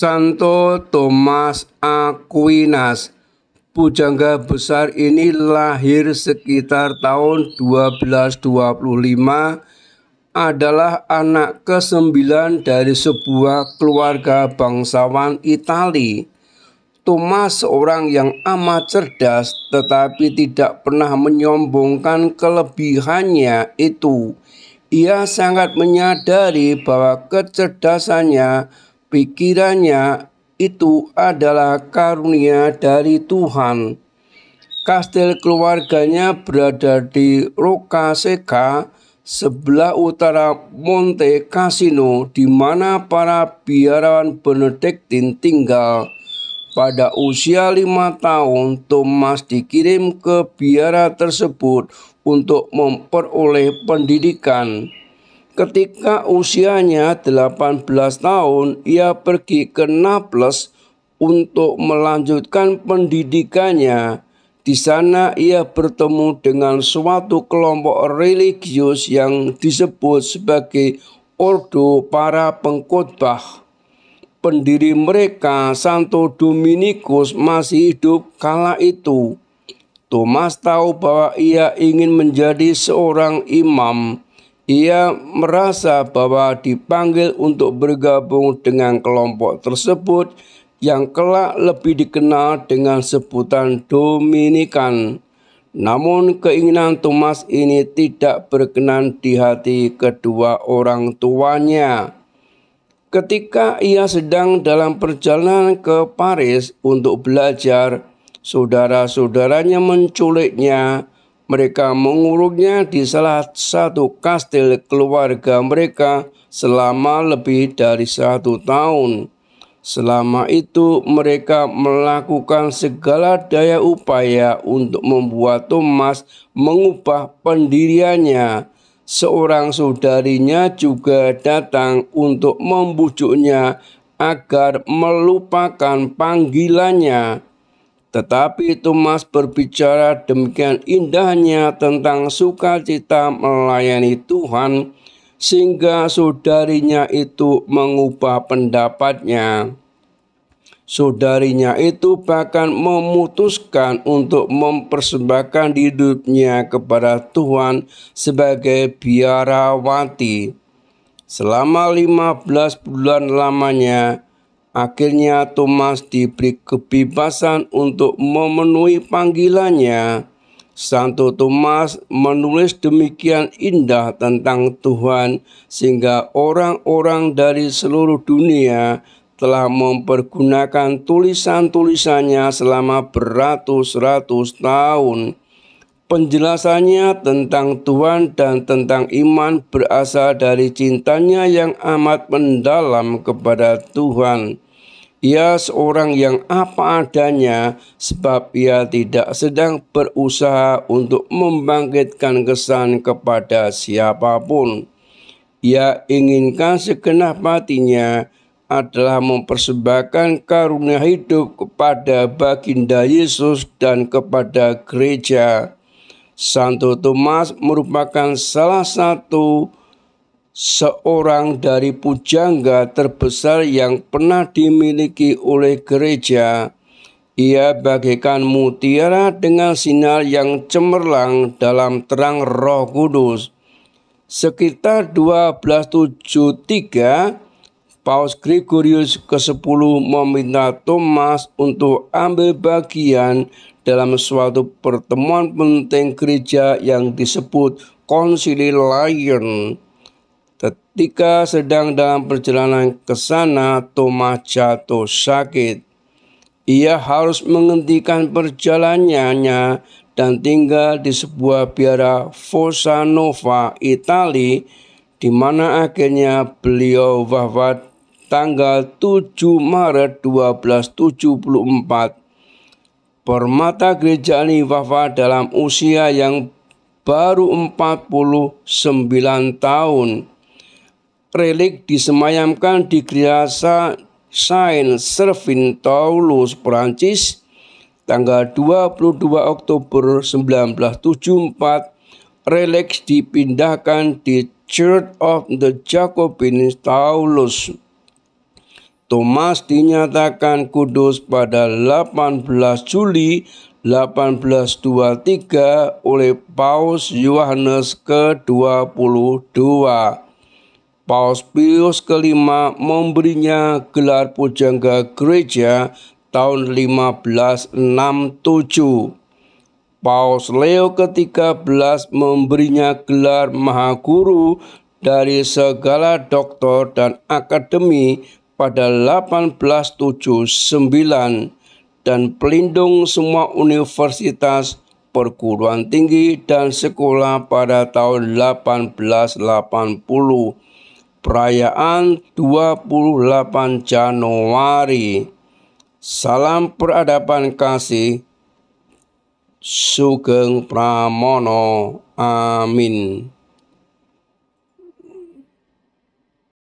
Santo Thomas Aquinas Pujangga besar ini lahir sekitar tahun 1225 adalah anak kesembilan dari sebuah keluarga bangsawan Itali. Thomas seorang yang amat cerdas tetapi tidak pernah menyombongkan kelebihannya itu. Ia sangat menyadari bahwa kecerdasannya pikirannya itu adalah karunia dari Tuhan. Kastil keluarganya berada di Roccasecca, sebelah utara Monte Cassino, di mana para biarawan Benediktin tinggal. Pada usia lima tahun, Thomas dikirim ke biara tersebut untuk memperoleh pendidikan. Ketika usianya 18 tahun, ia pergi ke Naples untuk melanjutkan pendidikannya. Di sana ia bertemu dengan suatu kelompok religius yang disebut sebagai Ordo para pengkhotbah. Pendiri mereka, Santo Dominikus, masih hidup kala itu. Thomas tahu bahwa ia ingin menjadi seorang imam ia merasa bahwa dipanggil untuk bergabung dengan kelompok tersebut yang kelak lebih dikenal dengan sebutan Dominikan. Namun keinginan Thomas ini tidak berkenan di hati kedua orang tuanya. Ketika ia sedang dalam perjalanan ke Paris untuk belajar, saudara-saudaranya menculiknya mereka mengurungnya di salah satu kastil keluarga mereka selama lebih dari satu tahun. Selama itu mereka melakukan segala daya upaya untuk membuat Thomas mengubah pendiriannya. Seorang saudarinya juga datang untuk membujuknya agar melupakan panggilannya. Tetapi Thomas berbicara demikian indahnya tentang sukacita melayani Tuhan, sehingga saudarinya itu mengubah pendapatnya. Saudarinya itu bahkan memutuskan untuk mempersembahkan hidupnya kepada Tuhan sebagai biarawati. Selama 15 bulan lamanya, Akhirnya Thomas diberi kebebasan untuk memenuhi panggilannya. Santo Thomas menulis demikian indah tentang Tuhan sehingga orang-orang dari seluruh dunia telah mempergunakan tulisan-tulisannya selama beratus-ratus tahun. Penjelasannya tentang Tuhan dan tentang iman berasal dari cintanya yang amat mendalam kepada Tuhan. Ia seorang yang apa adanya sebab ia tidak sedang berusaha untuk membangkitkan kesan kepada siapa pun. Ia inginkan segenap hatinya adalah mempersembahkan karunia hidup kepada baginda Yesus dan kepada gereja. Santo Thomas merupakan salah satu seorang dari pujangga terbesar yang pernah dimiliki oleh gereja. Ia bagaikan mutiara dengan sinar yang cemerlang dalam terang roh kudus. Sekitar 1273, Paus Gregorius ke-10 meminta Thomas untuk ambil bagian dalam suatu pertemuan penting gereja yang disebut Konsili Lion. Ketika sedang dalam perjalanan ke sana, Thomas jatuh sakit. Ia harus menghentikan perjalanannya dan tinggal di sebuah biara Fossa Nova, Italia, di mana akhirnya beliau wafat tanggal 7 Maret 1274 Permata gereja ini wafat dalam usia yang baru 49 tahun. Relik disemayamkan di gereja Saint Servin Toulouse, Prancis, tanggal 22 Oktober 1974. Relik dipindahkan di Church of the Jacobins Toulouse. Thomas dinyatakan kudus pada 18 Juli 1823 oleh Paus Yohanes ke-22. Paus Pius kelima memberinya gelar pujangga gereja tahun 1567. Paus Leo ke-13 memberinya gelar Maha Guru dari segala doktor dan akademi pada 1879 dan pelindung semua universitas, perguruan tinggi dan sekolah pada tahun 1880. Perayaan 28 Januari. Salam peradaban kasih. Sugeng Pramono. Amin.